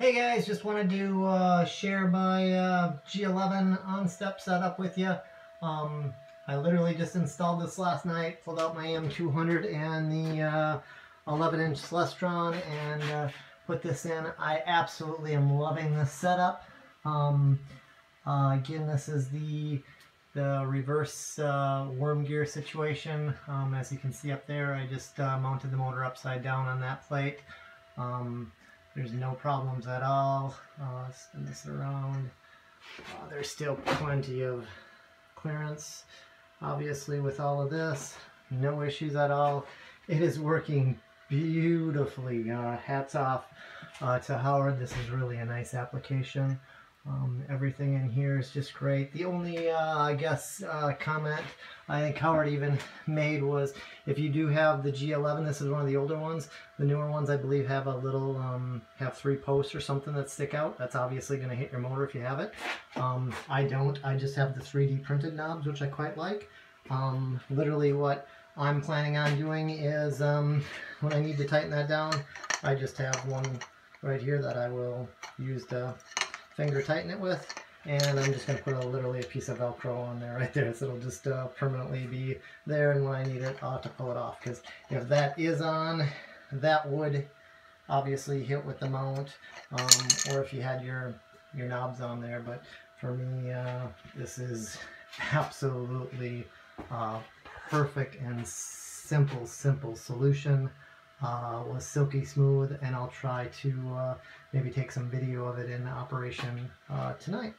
Hey guys, just wanted to uh, share my uh, G11 OnStep setup with you. Um, I literally just installed this last night, pulled out my M200 and the uh, 11-inch Celestron and uh, put this in. I absolutely am loving this setup. Um, uh, again, this is the the reverse uh, worm gear situation. Um, as you can see up there, I just uh, mounted the motor upside down on that plate. Um, there's no problems at all. Uh, spin this around. Uh, there's still plenty of clearance. Obviously with all of this, no issues at all. It is working beautifully. Uh, hats off uh, to Howard. This is really a nice application. Um, everything in here is just great. The only, uh, I guess, uh, comment I think Howard even made was if you do have the G11, this is one of the older ones. The newer ones, I believe, have a little, um, have three posts or something that stick out. That's obviously going to hit your motor if you have it. Um, I don't. I just have the 3D printed knobs, which I quite like. Um, literally what I'm planning on doing is um, when I need to tighten that down, I just have one right here that I will use to finger tighten it with. And I'm just going to put a, literally a piece of Velcro on there right there. So it'll just uh, permanently be there. And when I need it, I'll have to pull it off. Because if that is on, that would obviously hit with the mount. Um, or if you had your, your knobs on there. But for me, uh, this is absolutely uh, perfect and simple, simple solution uh, was silky smooth and I'll try to uh, maybe take some video of it in operation uh, tonight.